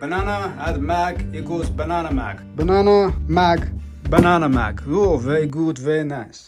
Banana add Mac equals banana Mac. Banana Mac. Banana Mac. Oh, very good, very nice.